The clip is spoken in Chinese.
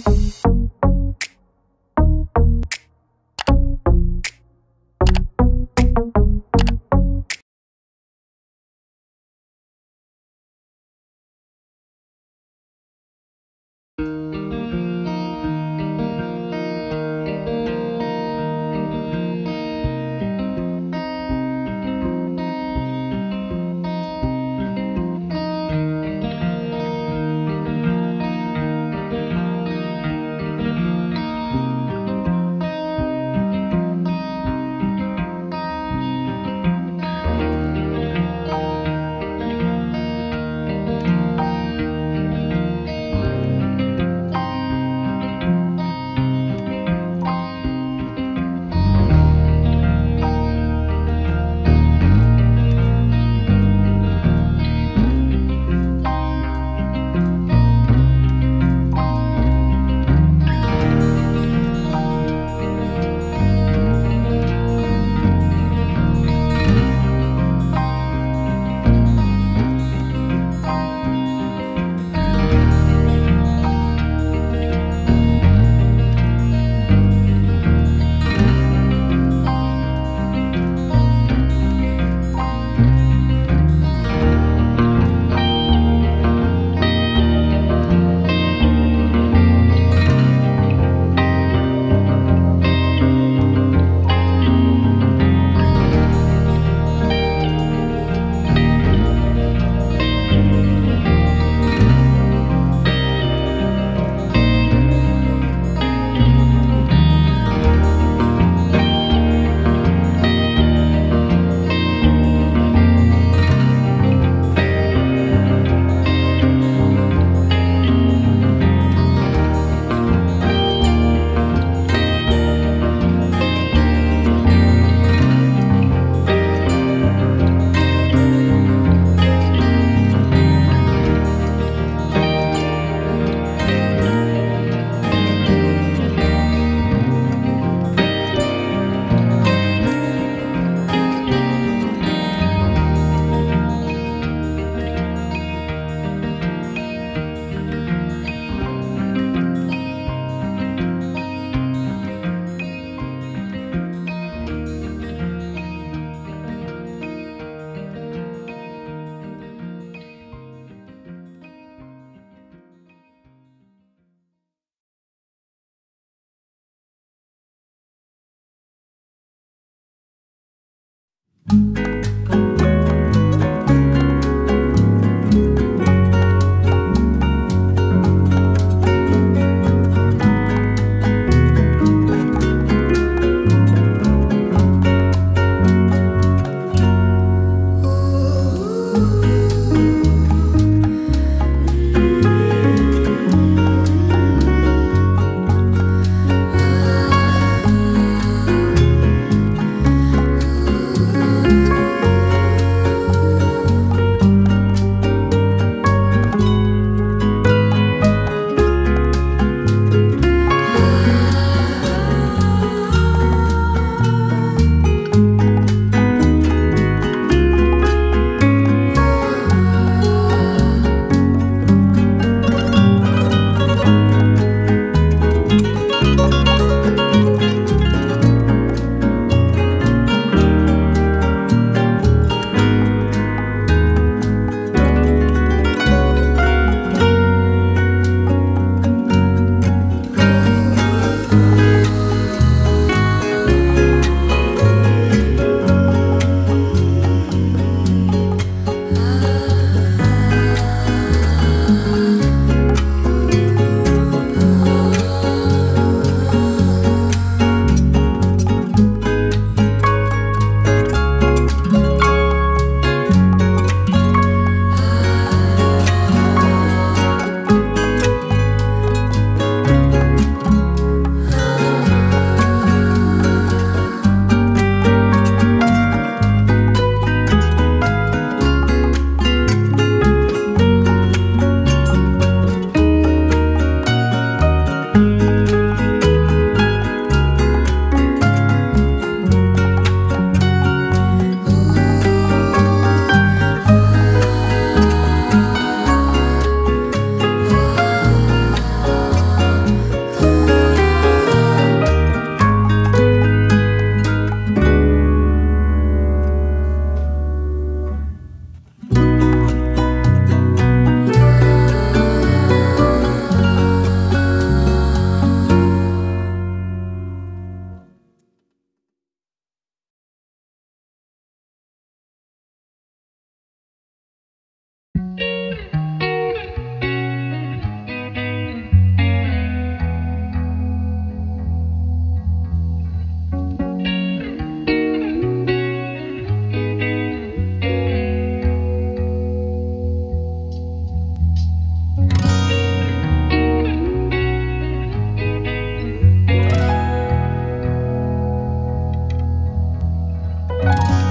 thank you 嗯。